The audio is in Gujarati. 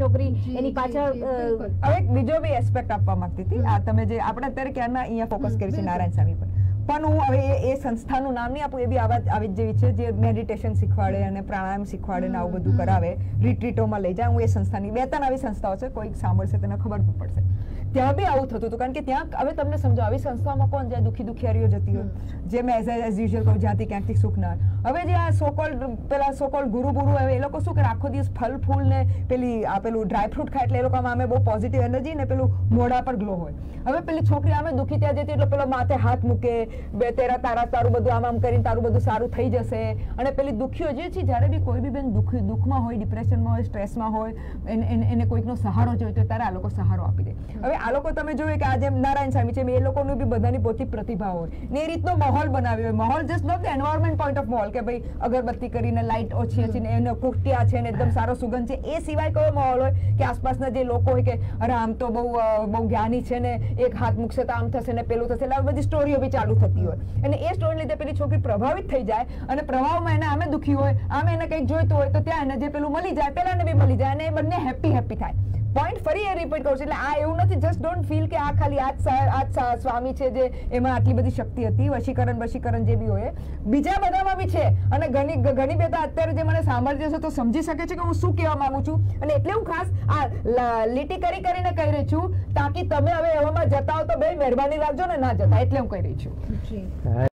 છોકરી એની પાછળ. હવે એક બીજો બી એસ્પેક્ટ આપવા માંગતી હતી. આ તમે જે આપણે અત્યારે ક્યારના અહીંયા ફોકસ કરી છે નારાયણ સ્વામી પર. પણ હું હવે એ- સંસ્થાનું નામ નહીં આપું એ બી આવા આવી જેવી છે જે મેડિટેશન શીખવાડે અને પ્રાણાયામ શીખવાડે ને આવું બધું કરાવે. રિટ્રીટોમાં લઈ જાય હું એ સંસ્થાની બે ત્રણ આવી સંસ્થાઓ છે કોઈક સાંભળશે તેને ખબર પણ પડશે. ત્યાં બી આવું થતું હતું કારણ કે ત્યાં હવે તમને સમજો આવી સંસ્થાઓમાં કોણ જાય દુખી દુખિયારીઓ જતી હોય. જે મેં એઝ એઝ યુઝ્યુઅલ કહું જ્યાંથી ક્યાંકથી સુખ ના. હવે જે આ સોકોલ પેલા સોકોલ ગુરુ ગુરુ હવે એ લોકો શું કરે? આખો દિવસ ફલ ફૂલ ને પેલી, આ પેલું ડ્રાયફ્રૂટ ખાય એટલે એ લોકોમાં અમે બહુ પોઝિટિવ એનર્જી ને પેલું મોઢા પર ગ્લો હોય. હવે પેલી છોકરી આમે દુઃખી ત્યાં જતી એટલે પેલો માથે હાથ મૂકે, બે તેરા તારા, તારું બધું આમ આમ કરીને તારું બધું સારું થઈ જશે. અને પેલી દુઃખીઓ જે છે, જ્યારે બી કોઈ બી બેન દુઃખી, દુઃખમાં હોય ડિપ્રેશનમાં હોય સ્ટ્રેસમાં હોય, એને- એને કોઈકનો સહારો જોઈએ તો ત્યારે આ લોકો સહારો આપી દે. હવે આ લોકો તમે જોયું કે આજે નારાયણ સ્વામી છે એ લોકોનું બી બધાની પોતી પ્રતિભા હોય. ને એ રીતનો માહોલ બનાવ્યો હોય. માહોલ just not the environment point of માહોલ કે ભાઈ અગરબત્તી કરીને લાઇટ ઓછી ઓછી ને એને છે ને એકદમ સારો સુગંધ છે. એ સિવાય કયો માહોલ હોય કે આસપાસના જે લોકો હોય કે, અરે, આમ તો બહુ બહુ જ્ઞાની છે ને, એક હાથ મૂકશે તો આમ થશે ને પેલું થશે. એટલે બધી સ્ટોરીઓ બી ચાલુ થતી હોય. અને એ સ્ટોરી લીધે પેલી છોકરી પ્રભાવિત થઈ જાય અને પ્રભાવમાં એને આમે દુખી હોય, આમે એને કંઈક જોઈતું હોય તો ત્યાં એને જે પેલું મળી જાય, પેલાને બી મળી જાય અને એ બંને હેપી હેપી થાય. પોઈન્ટ ફરી એ રિપીટ કરું છું. એટલે આ એવું નથી જસ્ટ ડોન્ટ ફીલ કે આ ખાલી આ જ આ જ સ્વામી છે જે એમાં આટલી બધી શક્તિ હતી વશીકરણ વશીકરણ જે બી હોય. બીજા બધામાં બી છે. અને ઘણી ઘણી બધા અત્યારે જે મને સાંભળતી છે તો સમજી શકે છે કે હું શું કહેવા માંગુ છું. અને એટલે હું ખાસ આ લ- લીટી કરી કરીને કહી રહી છું તાકી તમે હવે એવામાં જતા હો તો બે મહેરબાની રાખજો ને ના જતા. એટલે હું કહી રહી છું.